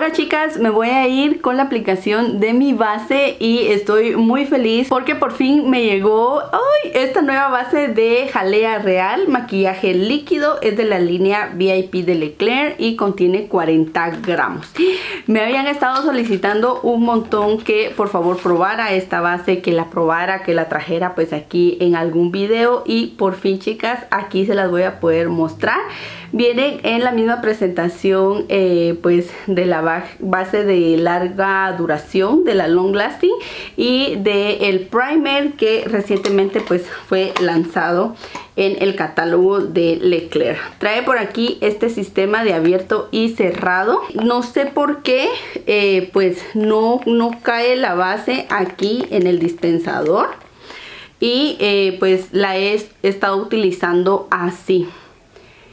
Ahora chicas me voy a ir con la aplicación de mi base y estoy muy feliz porque por fin me llegó ¡ay! Esta nueva base de jalea real, maquillaje líquido, es de la línea VIP de Leclerc y contiene 40 gramos. Me habían estado solicitando un montón que por favor probara esta base, que la probara, que la trajera pues aquí en algún video y por fin chicas aquí se las voy a poder mostrar. Vienen en la misma presentación eh, pues de la base de larga duración de la long lasting y de el primer que recientemente pues fue lanzado en el catálogo de Leclerc. Trae por aquí este sistema de abierto y cerrado. No sé por qué eh, pues no, no cae la base aquí en el dispensador y eh, pues la he estado utilizando así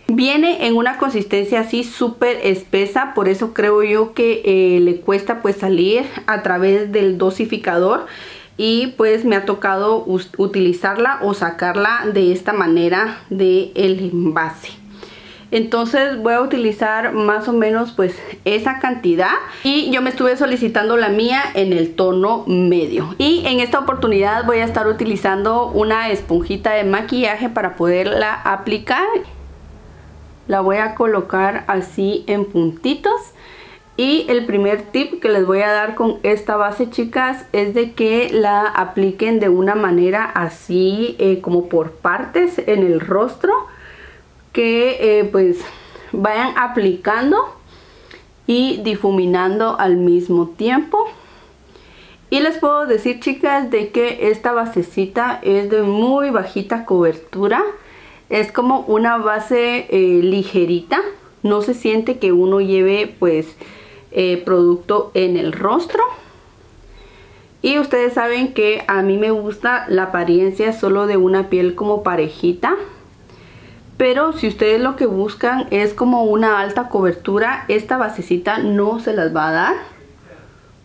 Viene en una consistencia así súper espesa, por eso creo yo que eh, le cuesta pues salir a través del dosificador y pues me ha tocado utilizarla o sacarla de esta manera del envase. Entonces voy a utilizar más o menos pues esa cantidad y yo me estuve solicitando la mía en el tono medio. Y en esta oportunidad voy a estar utilizando una esponjita de maquillaje para poderla aplicar la voy a colocar así en puntitos y el primer tip que les voy a dar con esta base chicas es de que la apliquen de una manera así eh, como por partes en el rostro que eh, pues vayan aplicando y difuminando al mismo tiempo y les puedo decir chicas de que esta basecita es de muy bajita cobertura es como una base eh, ligerita. No se siente que uno lleve pues eh, producto en el rostro. Y ustedes saben que a mí me gusta la apariencia solo de una piel como parejita. Pero si ustedes lo que buscan es como una alta cobertura, esta basecita no se las va a dar.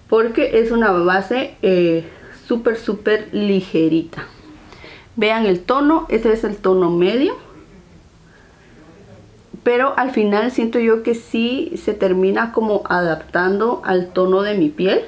Porque es una base eh, súper, súper ligerita. Vean el tono, este es el tono medio. Pero al final siento yo que sí se termina como adaptando al tono de mi piel.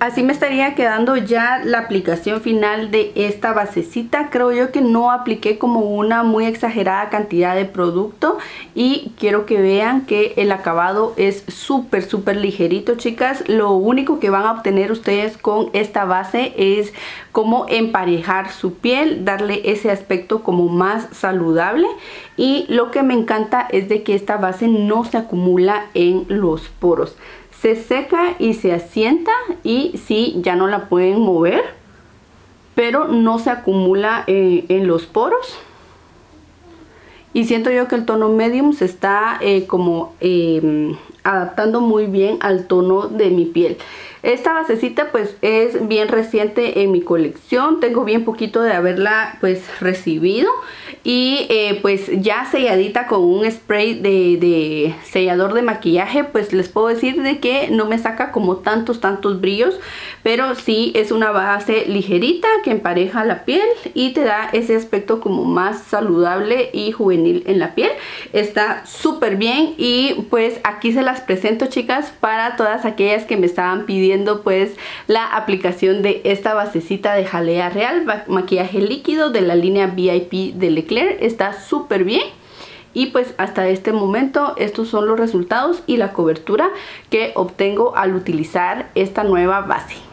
Así me estaría quedando ya la aplicación final de esta basecita. Creo yo que no apliqué como una muy exagerada cantidad de producto y quiero que vean que el acabado es súper súper ligerito chicas. Lo único que van a obtener ustedes con esta base es como emparejar su piel, darle ese aspecto como más saludable y lo que me encanta es de que esta base no se acumula en los poros se seca y se asienta y sí, ya no la pueden mover, pero no se acumula eh, en los poros. Y siento yo que el tono medium se está eh, como em, adaptando muy bien al tono de mi piel. Esta basecita pues es bien reciente en mi colección, tengo bien poquito de haberla pues recibido y eh, pues ya selladita con un spray de, sellador de maquillaje pues les puedo decir de que no me saca como tantos tantos brillos pero sí es una base ligerita que empareja la piel y te da ese aspecto como más saludable y juvenil en la piel. Está súper bien y pues aquí se las presento chicas para todas aquellas que me estaban pidiendo pues la aplicación de esta basecita de jalea real, maquillaje líquido de la línea VIP de Está súper bien. Y pues hasta este momento estos son los resultados y la cobertura que obtengo al utilizar esta nueva base.